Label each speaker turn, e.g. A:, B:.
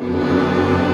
A: Música